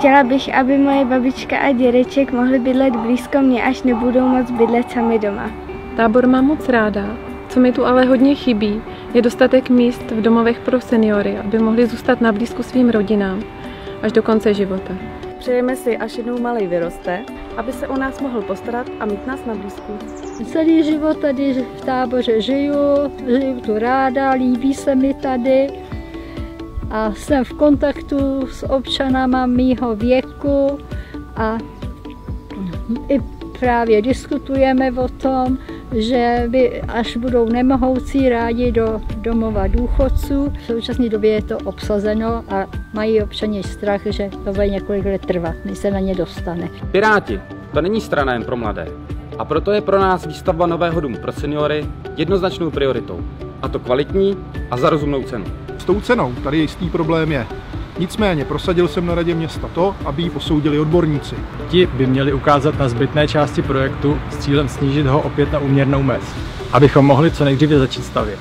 Chtěla bych, aby moje babička a dědeček mohli bydlet blízko mě, až nebudou moc bydlet sami doma. Tábor mám moc ráda. Co mi tu ale hodně chybí, je dostatek míst v domovech pro seniory, aby mohli zůstat na blízku svým rodinám až do konce života. Přejeme si, až jednou malý vyroste, aby se o nás mohl postarat a mít nás na blízku. Celý život tady v táboře žiju, žiju tu ráda, líbí se mi tady a jsem v kontaktu s občanama mýho věku a i právě diskutujeme o tom, že by, až budou nemohoucí rádi do domova důchodců. V současné době je to obsazeno a mají občani strach, že to bude několik let trvat, než se na ně dostane. Piráti, to není strana jen pro mladé. A proto je pro nás výstavba nového domu pro seniory jednoznačnou prioritou. A to kvalitní a za rozumnou cenu. S tou cenou tady jistý problém je. Nicméně prosadil jsem na radě města to, aby ji posoudili odborníci. Ti by měli ukázat na zbytné části projektu s cílem snížit ho opět na úměrnou mez, abychom mohli co nejdříve začít stavět.